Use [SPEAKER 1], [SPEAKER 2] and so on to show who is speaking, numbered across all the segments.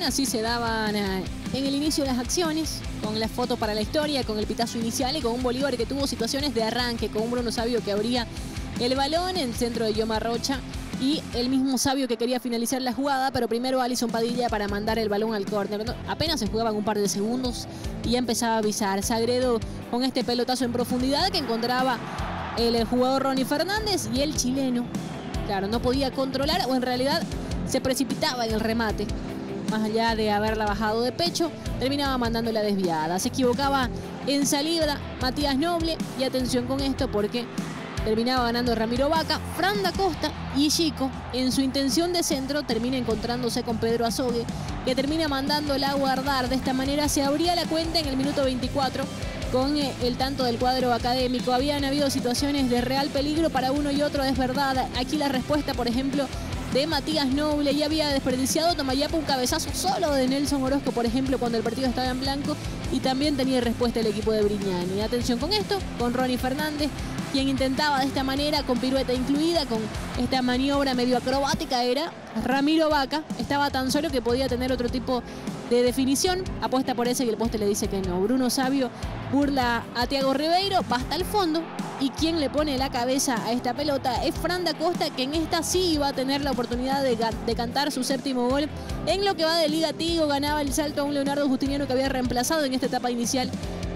[SPEAKER 1] así se daban eh, en el inicio de las acciones, con la foto para la historia, con el pitazo inicial y con un Bolívar que tuvo situaciones de arranque, con un Bruno Sabio que abría el balón en el centro de Yoma Rocha y el mismo Sabio que quería finalizar la jugada, pero primero Alison Padilla para mandar el balón al córner. Apenas se jugaban un par de segundos y empezaba a avisar. Sagredo con este pelotazo en profundidad que encontraba el jugador Ronnie Fernández y el chileno. Claro, no podía controlar o en realidad se precipitaba en el remate. Más allá de haberla bajado de pecho, terminaba mandando la desviada. Se equivocaba en salida Matías Noble y atención con esto porque terminaba ganando Ramiro Vaca, Fran da Costa y Chico en su intención de centro termina encontrándose con Pedro Azogue que termina mandándola a guardar. De esta manera se abría la cuenta en el minuto 24 con eh, el tanto del cuadro académico. Habían habido situaciones de real peligro para uno y otro, es verdad. Aquí la respuesta, por ejemplo, de Matías Noble. Ya había desperdiciado Tomayapo un cabezazo solo de Nelson Orozco, por ejemplo, cuando el partido estaba en blanco. Y también tenía respuesta el equipo de Brignani. Atención con esto, con Ronnie Fernández, quien intentaba de esta manera, con pirueta incluida, con esta maniobra medio acrobática, era Ramiro Vaca. Estaba tan solo que podía tener otro tipo de definición. Apuesta por ese y el poste le dice que no. Bruno Sabio burla a Tiago Ribeiro, va hasta el fondo y quien le pone la cabeza a esta pelota es Fran da Costa, que en esta sí iba a tener la oportunidad de, cantar su séptimo gol. En lo que va de Liga Tigo, ganaba el salto a un Leonardo Justiniano que había reemplazado en esta etapa inicial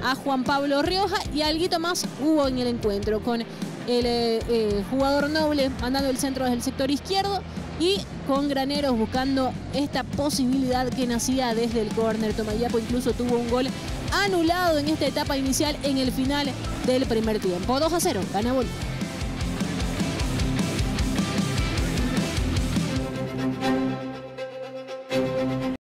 [SPEAKER 1] a Juan Pablo Rioja y algo más hubo en el encuentro con el eh, eh, jugador noble mandando el centro desde el sector izquierdo y con Graneros buscando esta posibilidad que nacía desde el córner. Tomayapo incluso tuvo un gol anulado en esta etapa inicial en el final del primer tiempo. 2 a 0, gana Bolívar.